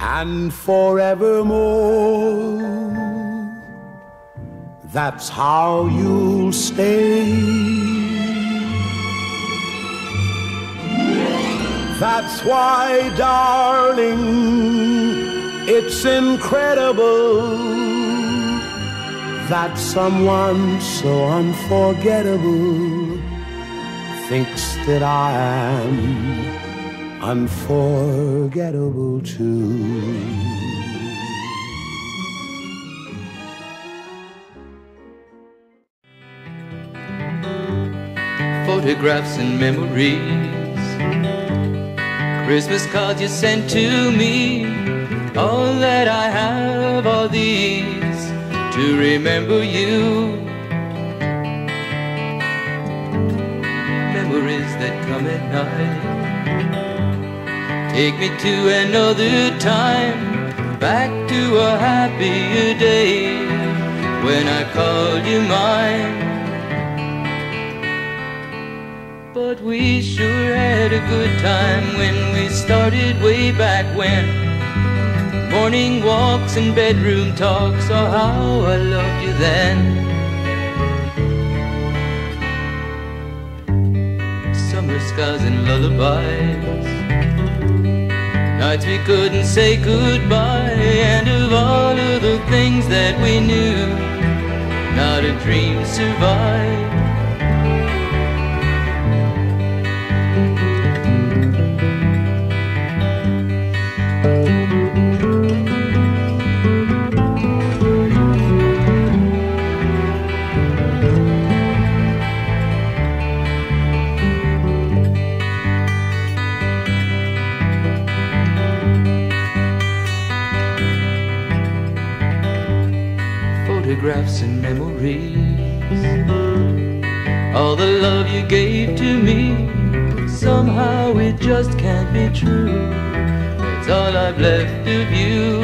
and forevermore that's how you'll stay. That's why, darling, it's incredible that someone so unforgettable thinks that I am unforgettable too. photographs and memories. Christmas cards you sent to me, all that I have are these to remember you. Memories that come at night take me to another time, back to a happier day when I called you mine. But we sure had a good time when we started way back when. Morning walks and bedroom talks, oh how I loved you then. Summer skies and lullabies. Nights we couldn't say goodbye, and of all of the things that we knew, not a dream survived. Photographs and memories. All the love you gave to me, somehow it just can't be true. That's all I've left of you.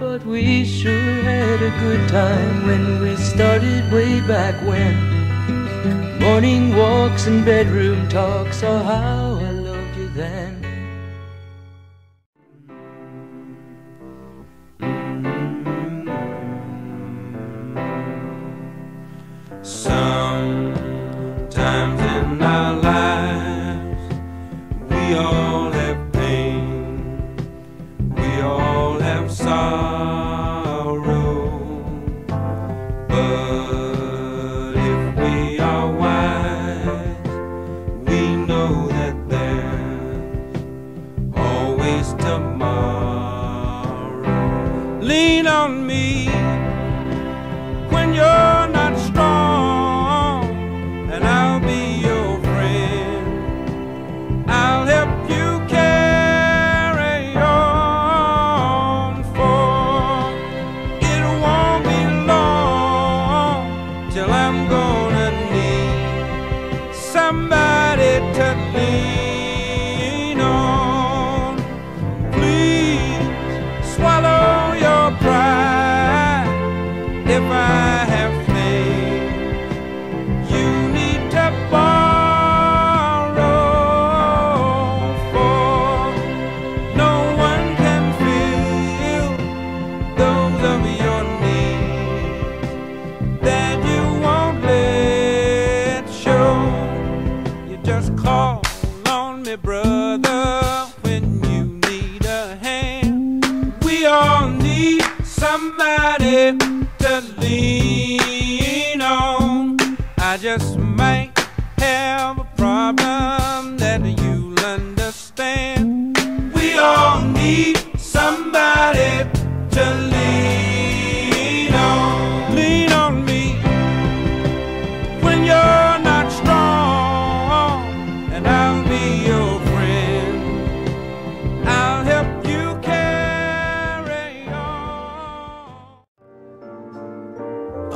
But we sure had a good time when we started way back when. Morning walks and bedroom talks, oh how I loved you then. On me somebody to lean on. I just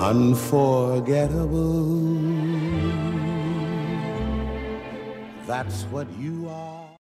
Unforgettable. That's what you are.